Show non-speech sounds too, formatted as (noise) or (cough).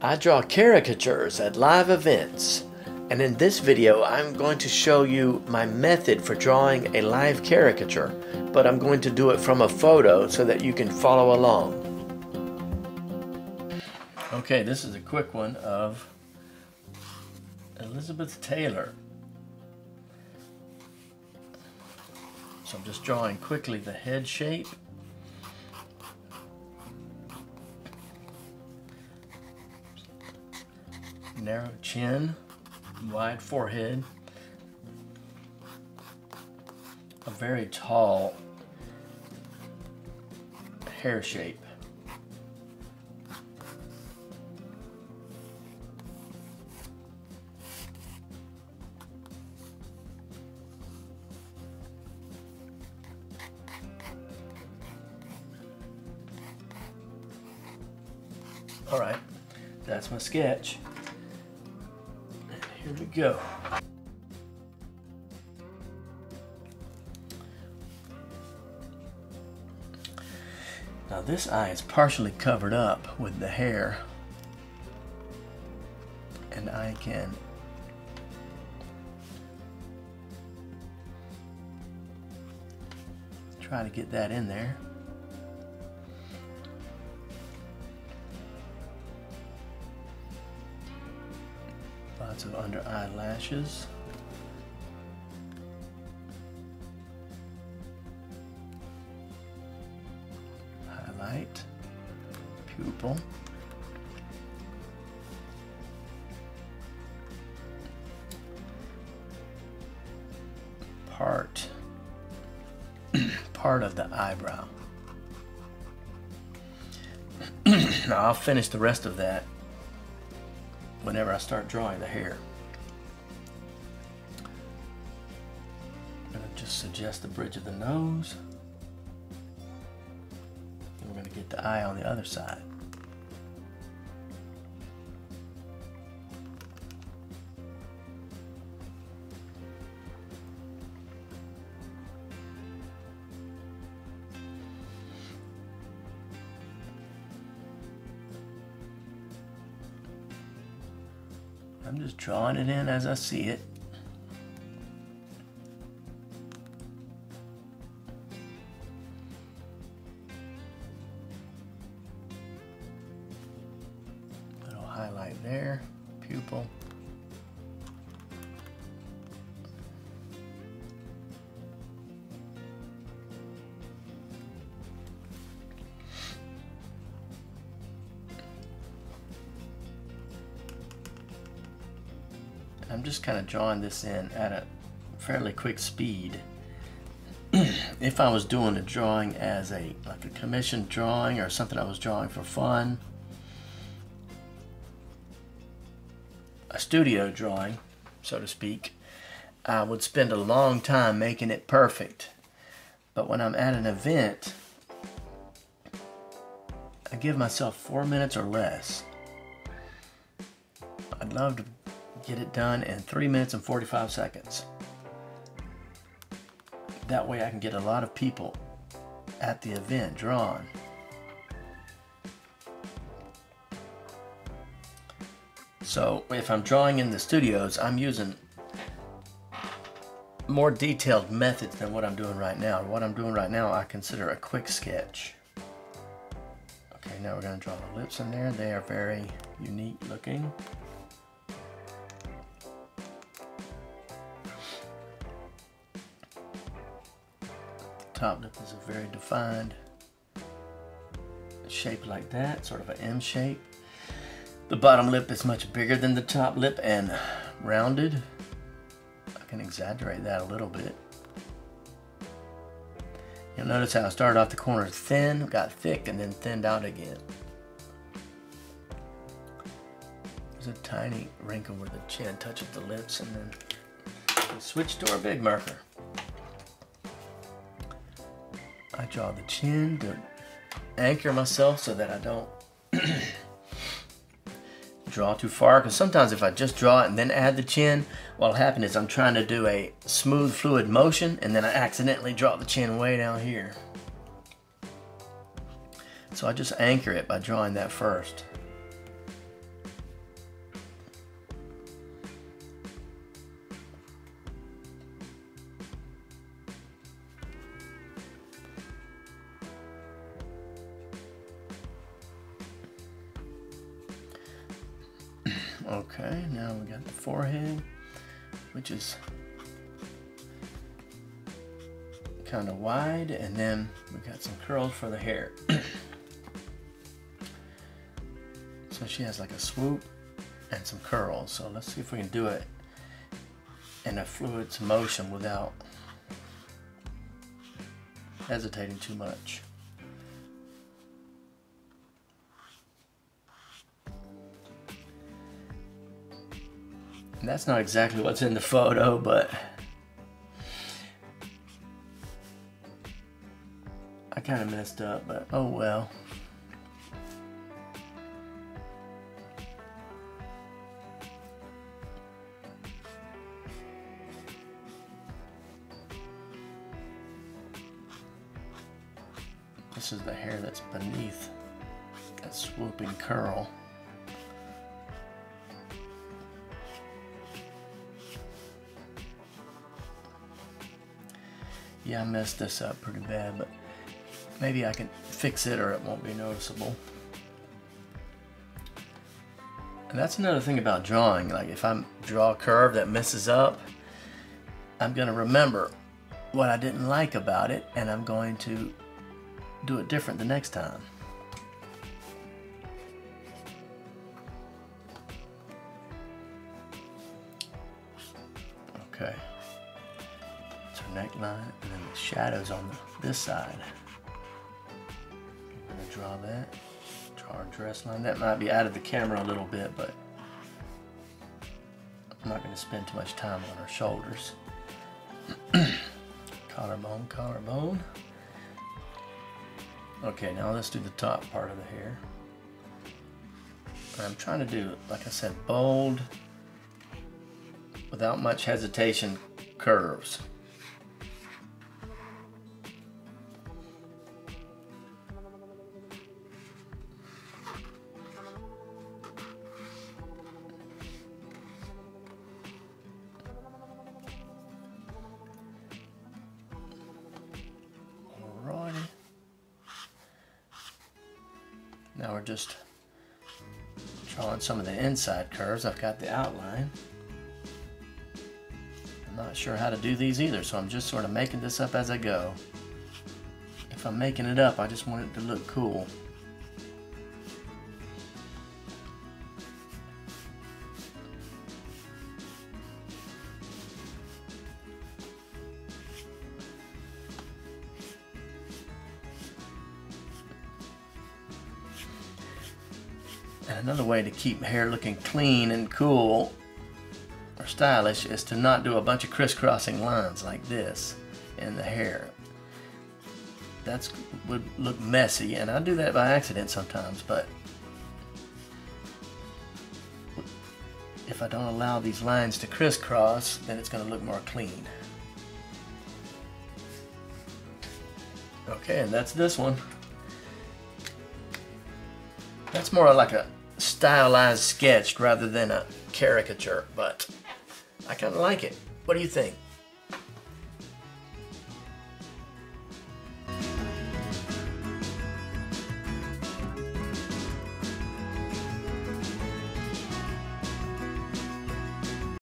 I draw caricatures at live events, and in this video I'm going to show you my method for drawing a live caricature, but I'm going to do it from a photo so that you can follow along. Okay, this is a quick one of Elizabeth Taylor. So I'm just drawing quickly the head shape. Narrow chin, wide forehead, a very tall hair shape. All right, that's my sketch. We go. Now this eye is partially covered up with the hair and I can try to get that in there. Lots of under eyelashes. Highlight, pupil. Part, (clears throat) part of the eyebrow. (clears throat) now I'll finish the rest of that whenever I start drawing the hair. I'm going to just suggest the bridge of the nose. And we're going to get the eye on the other side. I'm just drawing it in as I see it. I'm just kind of drawing this in at a fairly quick speed. (clears throat) if I was doing a drawing as a like a commissioned drawing or something I was drawing for fun, a studio drawing, so to speak, I would spend a long time making it perfect. But when I'm at an event, I give myself four minutes or less. I'd love to get it done in 3 minutes and 45 seconds. That way I can get a lot of people at the event drawn. So if I'm drawing in the studios, I'm using more detailed methods than what I'm doing right now. What I'm doing right now I consider a quick sketch. Okay, now we're going to draw the lips in there. They are very unique looking. Top lip is a very defined shape like that, sort of an M shape. The bottom lip is much bigger than the top lip and rounded. I can exaggerate that a little bit. You'll notice how I started off the corner thin, got thick, and then thinned out again. There's a tiny wrinkle where the chin touches the lips, and then switch to our big marker. I draw the chin to anchor myself so that I don't (clears throat) draw too far. Because sometimes if I just draw it and then add the chin what'll happen is I'm trying to do a smooth fluid motion and then I accidentally drop the chin way down here. So I just anchor it by drawing that first Okay, now we got the forehead, which is kind of wide, and then we got some curls for the hair. (clears throat) so she has like a swoop and some curls. So let's see if we can do it in a fluid motion without hesitating too much. That's not exactly what's in the photo, but I kind of messed up, but oh well. This is the hair that's beneath that swooping curl. Yeah, I messed this up pretty bad, but maybe I can fix it or it won't be noticeable. And that's another thing about drawing. Like if I draw a curve that messes up, I'm going to remember what I didn't like about it and I'm going to do it different the next time. Okay neckline and then the shadows on this side. I'm gonna draw that. Draw our dress line. That might be out of the camera a little bit, but I'm not gonna spend too much time on her shoulders. (clears throat) collarbone, collarbone. Okay, now let's do the top part of the hair. I'm trying to do, like I said, bold, without much hesitation, curves. Now we're just drawing some of the inside curves. I've got the outline. I'm not sure how to do these either, so I'm just sort of making this up as I go. If I'm making it up, I just want it to look cool. Another way to keep hair looking clean and cool or stylish is to not do a bunch of crisscrossing lines like this in the hair. That would look messy, and I do that by accident sometimes, but if I don't allow these lines to crisscross, then it's going to look more clean. Okay, and that's this one. That's more like a stylized sketch rather than a caricature, but I kind of like it. What do you think?